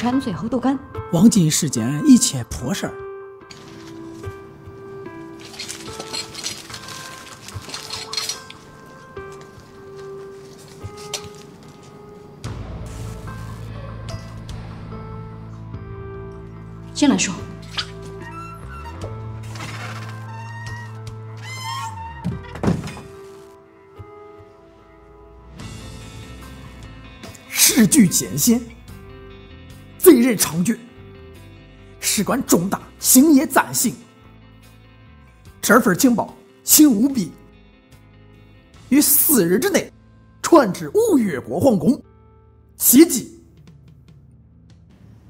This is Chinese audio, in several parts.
馋嘴猴豆干。黄金世间一切破事儿。进来说。事具艰险，贼人猖獗，事关重大，行也暂行。这份情报，请务必于四日之内传至吴越国皇宫。切记。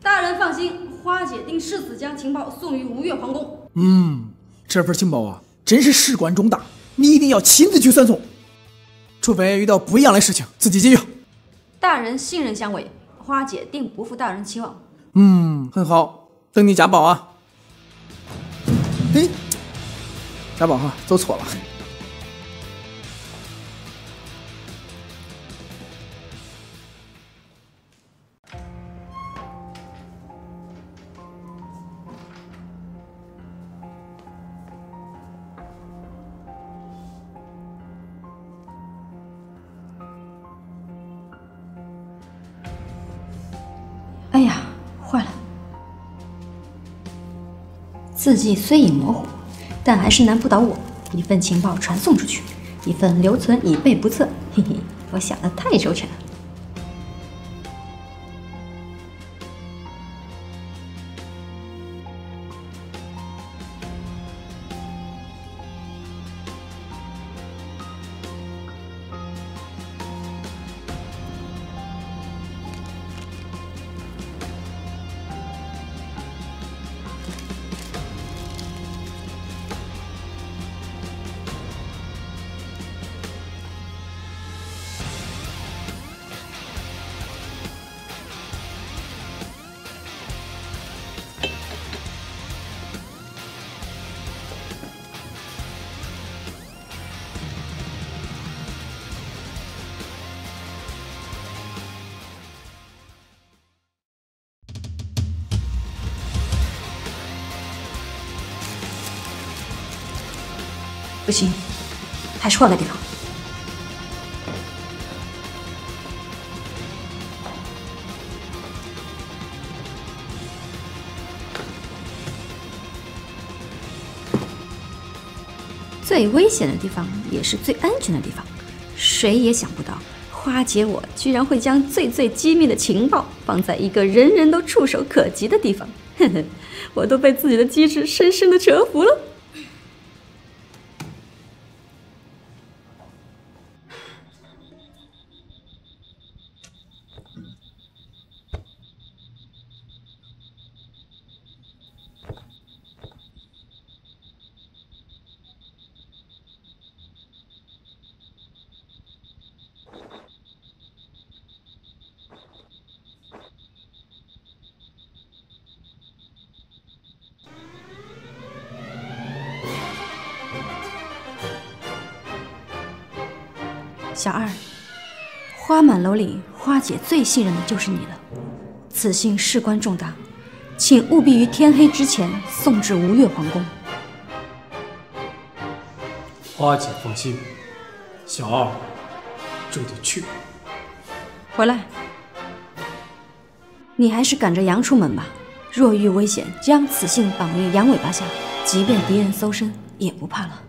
大人放心，花姐定誓死将情报送于吴越皇宫。嗯，这份情报啊，真是事关重大，你一定要亲自去传送，除非遇到不一样的事情，自己解决。大人信任相委，花姐定不负大人期望。嗯，很好，等你家宝啊。嘿，家宝哈，走错了。字迹虽已模糊，但还是难不倒我。一份情报传送出去，一份留存以备不测。嘿嘿，我想的太周全了。不行，还是换个地方。最危险的地方也是最安全的地方，谁也想不到，花姐我居然会将最最机密的情报放在一个人人都触手可及的地方。呵呵，我都被自己的机智深深的折服了。小二，花满楼里，花姐最信任的就是你了。此信事关重大，请务必于天黑之前送至吴越皇宫。花姐放心，小二这就去。回来，你还是赶着羊出门吧。若遇危险，将此信绑于羊尾巴下，即便敌人搜身，也不怕了。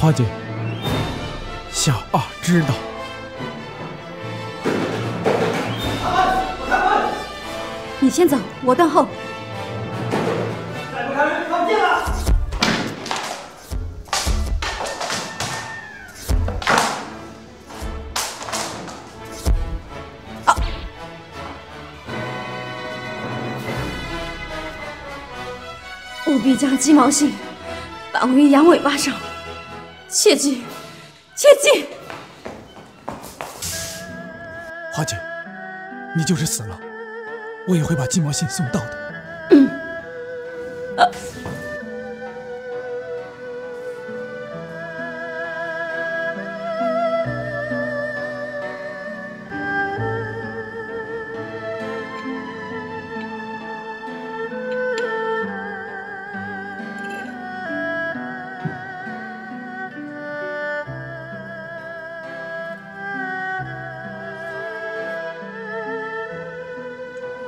花姐，小二知道开门开门。你先走，我断后。再不开门，看不见了！务必将鸡毛信绑于羊尾巴上，切记，切记！花姐，你就是死了，我也会把金毛信送到的。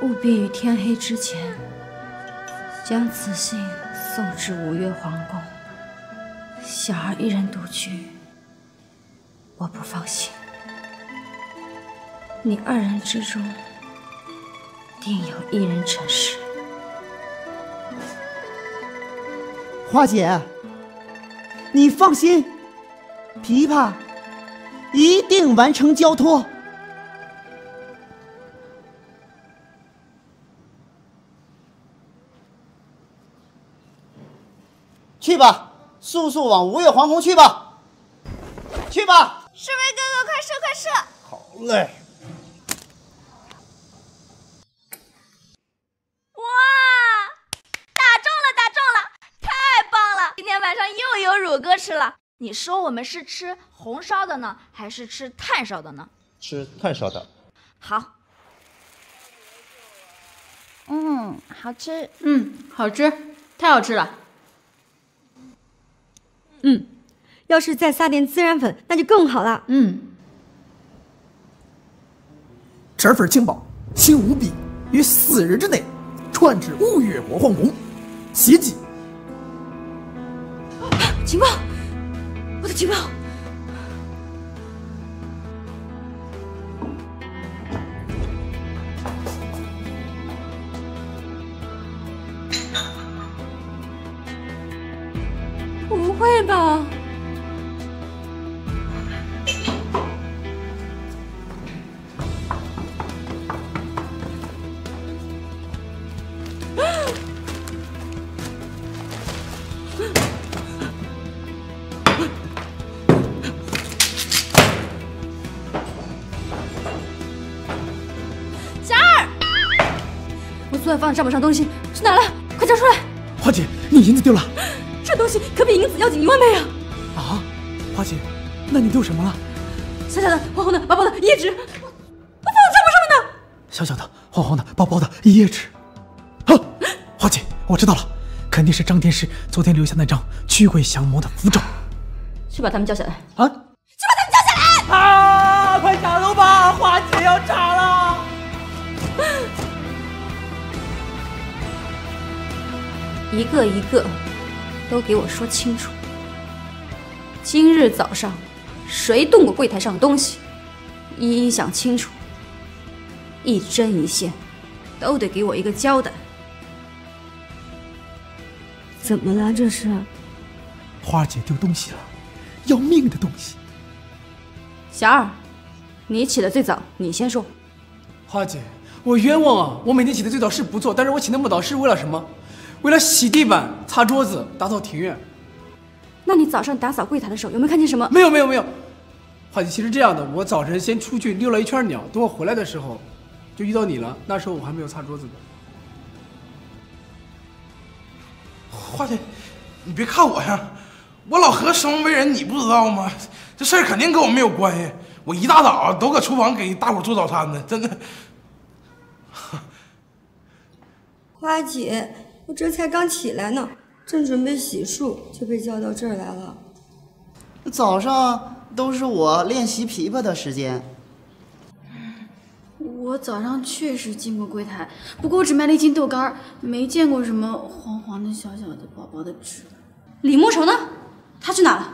务必于天黑之前将此信送至五岳皇宫。小儿一人独居，我不放心。你二人之中，定有一人成事。花姐，你放心，琵琶一定完成交托。吧，速速往吴越皇宫去吧。去吧，侍卫哥哥，快射，快射！好嘞。哇，打中了，打中了，太棒了！今天晚上又有乳鸽吃了。你说我们是吃红烧的呢，还是吃炭烧的呢？吃炭烧的。好。嗯，好吃。嗯，好吃，太好吃了。嗯，要是再撒点孜然粉，那就更好了。嗯，这份情报，请务必于四日之内传至吴越国皇宫。切记。情报，我的情报。账本上东西去哪了？快交出来！花姐，你银子丢了这东西可比银子要紧一万倍啊！啊？花姐，那你丢什么了？小小的、黄黄的、薄薄的一页纸，我我放在账本上面呢。小小的、黄黄的、薄薄的一页纸。啊，花姐，我知道了，肯定是张天师昨天留下那张驱鬼降魔的符咒。去把他们叫下来。啊！去把他们叫下来！啊！快下楼吧，花姐要炸一个一个都给我说清楚。今日早上谁动过柜台上的东西？一一想清楚，一针一线都得给我一个交代。怎么了？这是？花姐丢东西了，要命的东西。小二，你起的最早，你先说。花姐，我冤枉啊！我每天起的最早是不错，但是我起那么早是为了什么？为了洗地板、擦桌子、打扫庭院。那你早上打扫柜台的时候有没有看见什么？没有，没有，没有。花姐，其实这样的，我早晨先出去溜了一圈鸟，等我回来的时候，就遇到你了。那时候我还没有擦桌子呢。花姐，你别看我呀，我老何生而为人，你不知道吗？这事儿肯定跟我没有关系。我一大早都搁厨房给大伙做早餐呢，真的。花姐，我这才刚起来呢，正准备洗漱，就被叫到这儿来了。早上都是我练习琵琶的时间。我早上确实进过柜台，不过我只卖了一斤豆干，没见过什么黄黄的、小小的、薄薄的纸。李莫愁呢？他去哪了？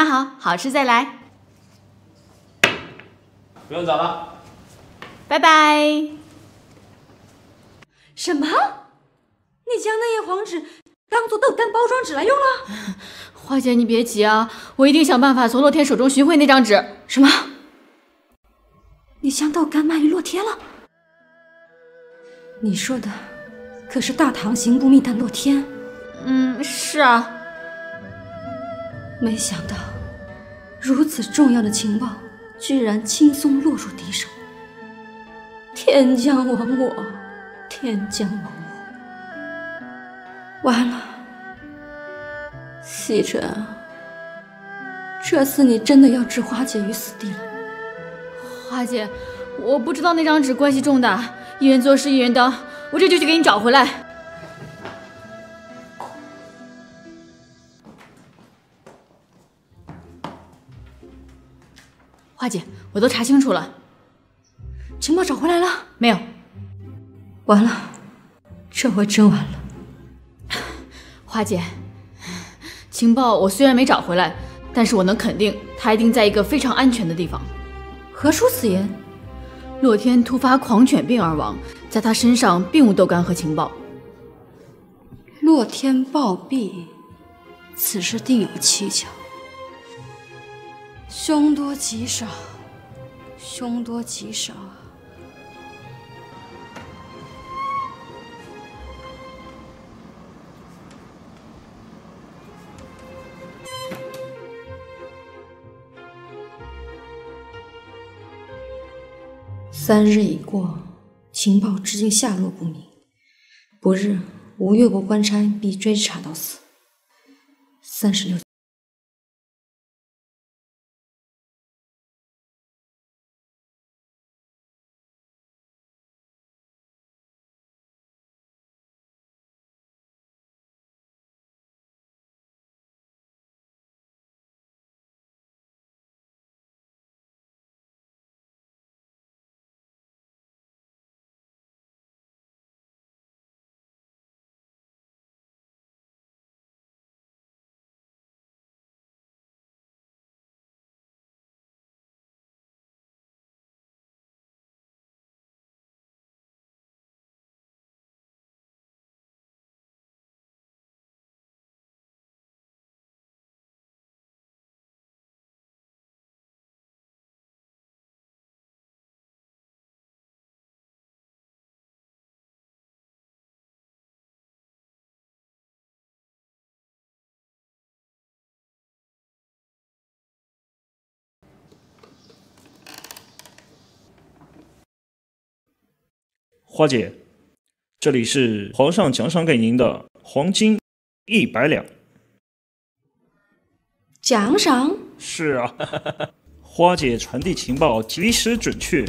拿好，好吃再来。不用找了。拜拜。什么？你将那页黄纸当做豆干包装纸来用了？花姐，你别急啊，我一定想办法从洛天手中寻回那张纸。什么？你将豆干卖于洛天了？你说的可是大唐刑部密探洛天？嗯，是啊。没想到，如此重要的情报，居然轻松落入敌手。天将亡我，天将亡我！完了，西辰，这次你真的要置花姐于死地了。花姐，我不知道那张纸关系重大，一人做事一人当，我这就去给你找回来。花姐，我都查清楚了，情报找回来了没有？完了，这回真完了。花姐，情报我虽然没找回来，但是我能肯定，他一定在一个非常安全的地方。何出此言？洛天突发狂犬病而亡，在他身上并无豆干和情报。洛天暴毙，此事定有蹊跷。凶多吉少，凶多吉少啊！三日已过，情报至今下落不明。不日，吴越国官差必追查到此。三十六。花姐，这里是皇上奖赏给您的黄金一百两。奖赏？是啊，花姐传递情报及时准确，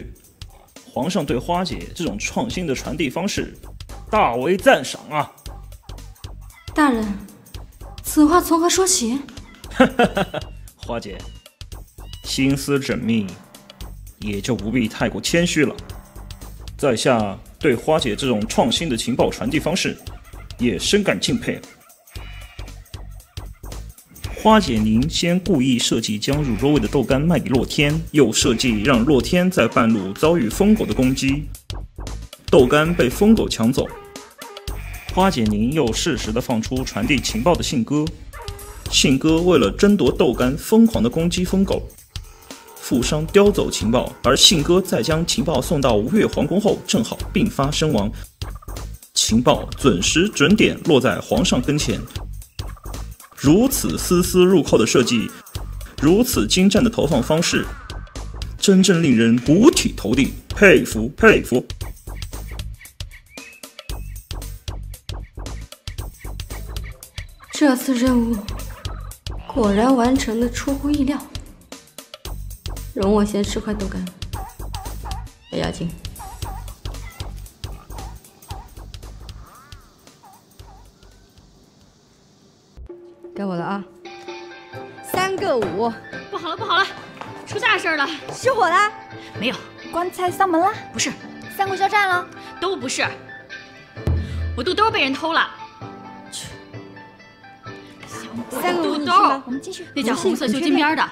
皇上对花姐这种创新的传递方式大为赞赏啊！大人，此话从何说起？花姐，心思缜密，也就不必太过谦虚了。在下。对花姐这种创新的情报传递方式，也深感敬佩。花姐，您先故意设计将乳酪味的豆干卖给洛天，又设计让洛天在半路遭遇疯狗的攻击，豆干被疯狗抢走。花姐，您又适时的放出传递情报的信鸽，信鸽为了争夺豆干，疯狂的攻击疯狗。负伤叼走情报，而信鸽在将情报送到吴越皇宫后，正好病发身亡。情报准时准点落在皇上跟前，如此丝丝入扣的设计，如此精湛的投放方式，真正令人五体投地，佩服佩服。这次任务果然完成的出乎意料。容我先吃块豆干，不要紧。该我了啊！三个五，不好了不好了，出大事了！失火啦？没有，棺材丧门啦？不是，三国肖战了？都不是，我肚兜被人偷了。去，小三个肚兜你去吧，我们继续。那件红色绣金边的，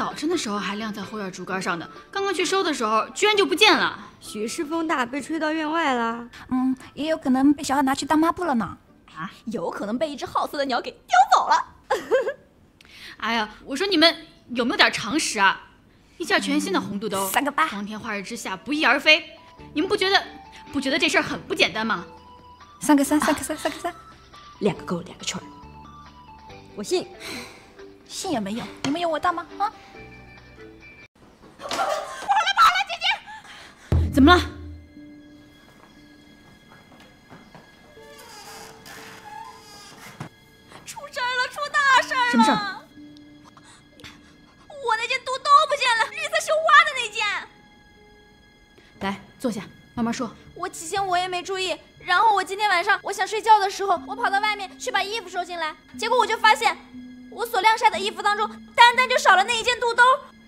早晨的时候还晾在后院竹竿上的，刚刚去收的时候居然就不见了。许是风大，被吹到院外了。嗯，也有可能被小孩拿去当抹布了呢。啊，有可能被一只好色的鸟给叼走了。哎呀，我说你们有没有点常识啊？一件全新的红肚兜，三个八光天化日之下不翼而飞，你们不觉得不觉得这事儿很不简单吗？三个三，三个三，三个三，两个勾，两个圈儿。我信，信也没有，你们有我大吗？啊！我来跑了，姐姐怎么了？出事儿了，出大事了！什么事儿？我那件肚兜不见了，绿色绣花的那件。来，坐下，慢慢说。我起先我也没注意，然后我今天晚上我想睡觉的时候，我跑到外面去把衣服收进来，结果我就发现我所晾晒的衣服当中，单单就少了那一件肚兜。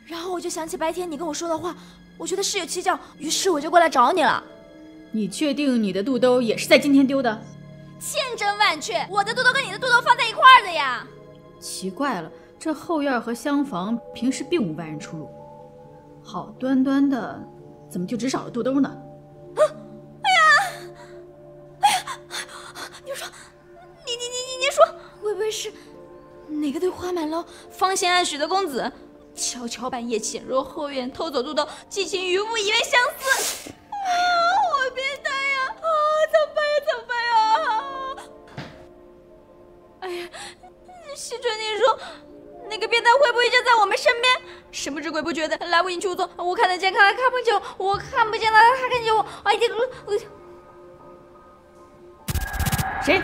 然后我就想起白天你跟我说的话，我觉得事有蹊跷，于是我就过来找你了。你确定你的肚兜也是在今天丢的？千真万确，我的肚兜跟你的肚兜放在一块儿的呀。奇怪了，这后院和厢房平时并无外人出入，好端端的，怎么就只少了肚兜呢？啊！哎呀！哎呀你说，你你你你你说，会不会是哪个对花满楼、芳心暗许的公子，悄悄半夜潜入后院，偷走肚兜，寄情于物，以为相思？啊，我变态呀！啊，怎么办呀？怎么办呀？哎呀，西春，你说那个变态会不会就在我们身边？神不知鬼不觉的来无影去无踪，我看得见，看他看不见我，我看不见他，他看见我。哎呀，我。谁？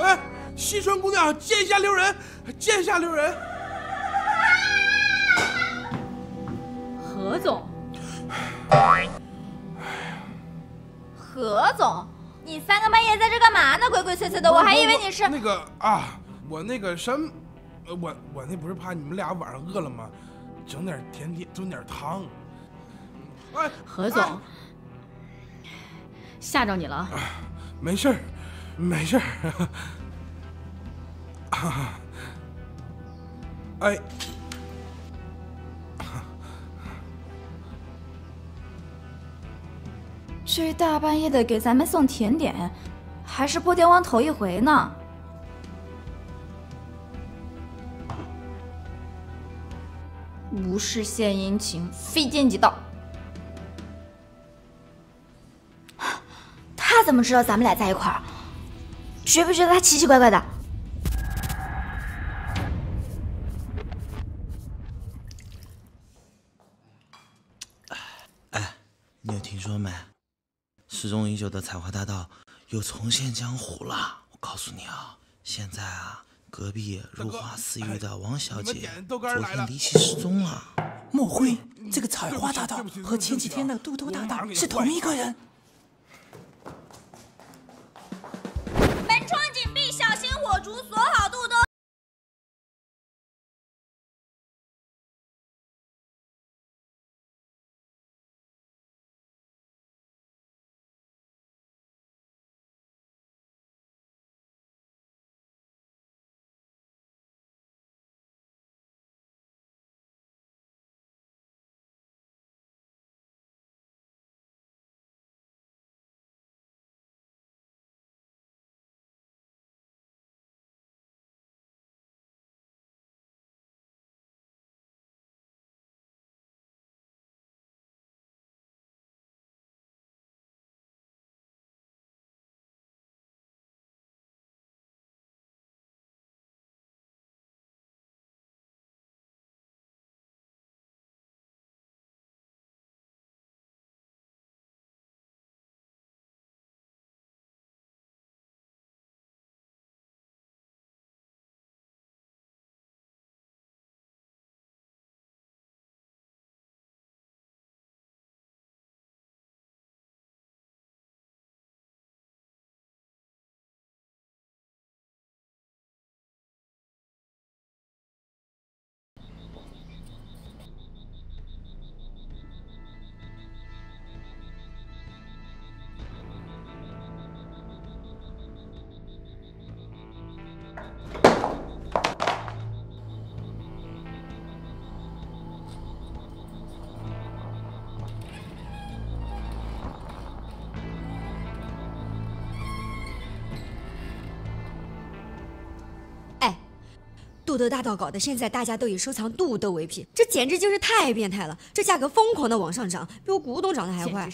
哎，西川姑娘，剑下留人，剑下留人。何总，何总，你三更半夜在这干嘛呢？鬼鬼祟祟的，我还以为你是那个啊，我那个什么，呃我我那不是怕你们俩晚上饿了吗？整点甜点，炖点汤。哎，何总，吓着你了？没事儿，没事儿。啊，哎，这大半夜的给咱们送甜点，还是破天荒头一回呢。无事献殷勤，非奸即盗。他怎么知道咱们俩在一块儿？觉不觉得他奇奇怪怪的？哎，你有听说没？失踪已久的采花大盗又重现江湖了。我告诉你啊，现在啊，隔壁如花似玉的王小姐昨天离奇失踪了。莫非这个采花大盗和前几天的肚兜大盗是同一个人？住所。豆豆大道搞的现在大家都以收藏杜豆为癖，这简直就是太变态了！这价格疯狂的往上涨，比我古董涨得还快。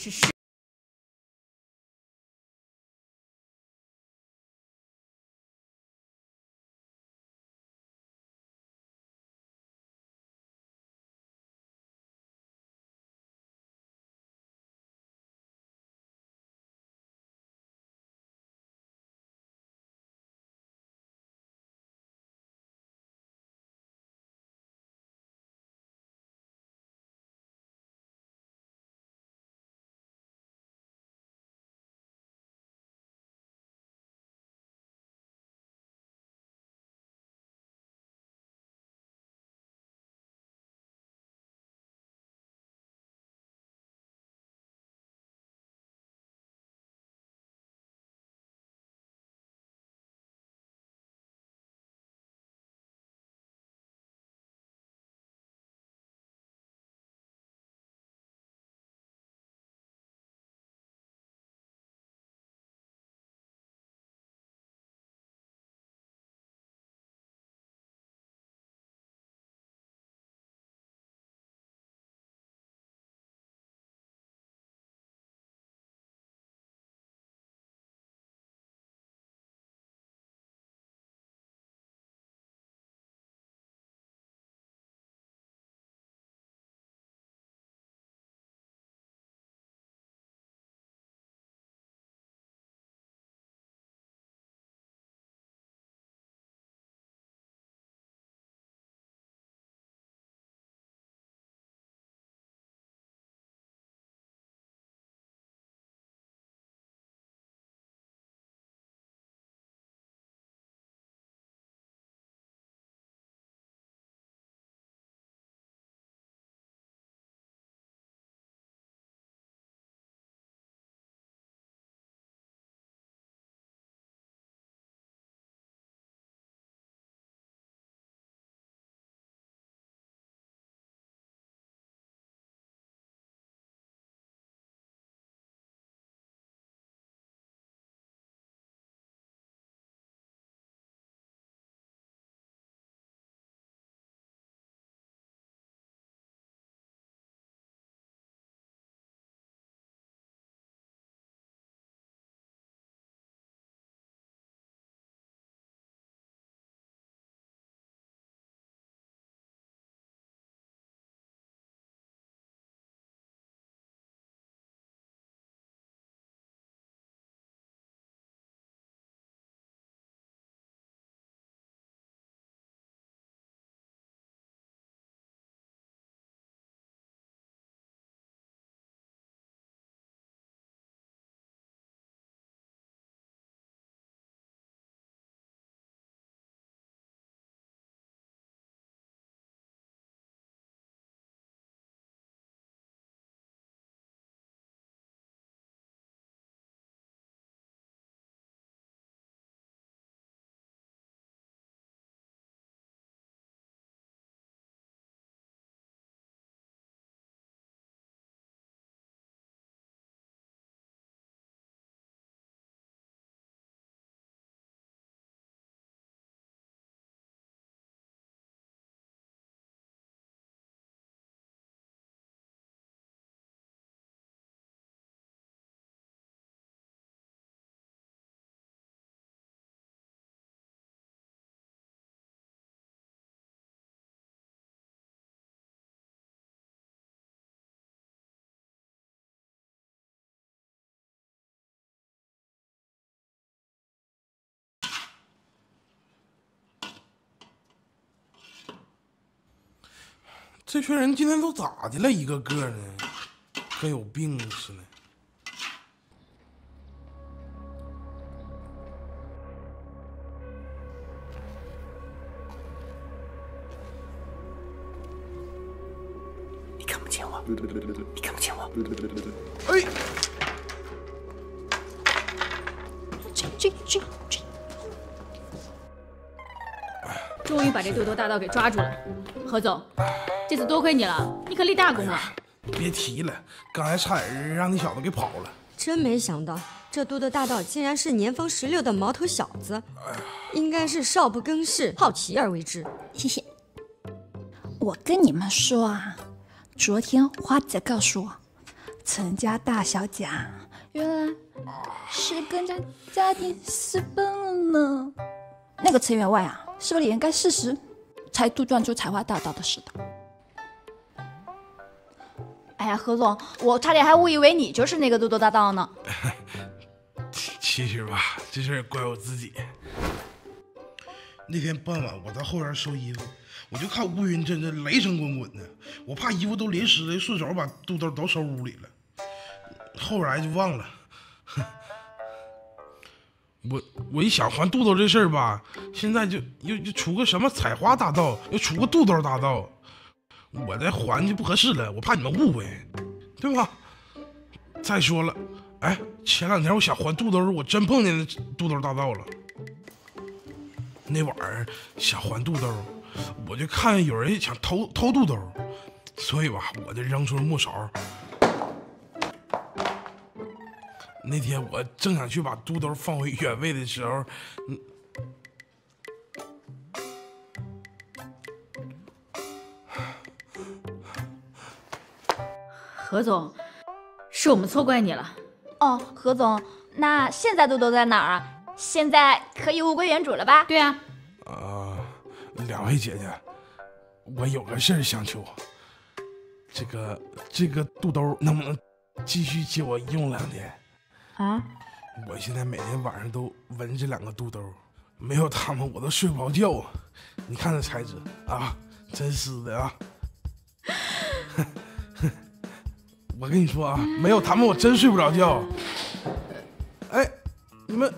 这群人今天都咋的了？一个个的，跟有病似的。你看不见我，你看不见我。哎，这这这这，终于把这豆豆大盗给抓住了，何总，这次多亏你了，你可立大功了。别提了，刚才差点让那小子给跑了。真没想到，这肚兜大盗竟然是年方十六的毛头小子，应该是少不更事，好奇而为之。谢谢。我跟你们说啊，昨天花姐告诉我，陈家大小姐啊原来是跟家家庭私奔了呢。那个陈员外啊，是为了掩盖事实，才杜撰出采花大盗的事的。哎，何总，我差点还误以为你就是那个肚兜大盗呢。其实吧，这事儿怪我自己。那天傍晚，我在后院收衣服，我就看乌云阵阵，雷声滚滚的，我怕衣服都淋湿了，顺手把肚兜都收屋里了。后来就忘了。我我一想还肚兜这事儿吧，现在就又又出个什么采花大盗，又出个肚兜大盗，我再还就不合适了，我怕你们误会，对吧？再说了，哎，前两天我想还肚兜，我真碰见肚兜大盗了。那晚上想还肚兜，我就看有人想偷偷肚兜，所以吧，我就扔出了木勺。那天我正想去把肚兜放回原位的时候，何总，是我们错怪你了。哦，何总，那现在肚兜在哪儿啊？现在可以物归原主了吧？对啊。啊，两位姐姐，我有个事儿想求，这个这个肚兜能不能继续借我用两天？啊？我现在每天晚上都闻这两个肚兜，没有他们我都睡不着觉啊。你看这材质啊，真丝的啊！我跟你说啊，没有他们我真睡不着觉。哎，你们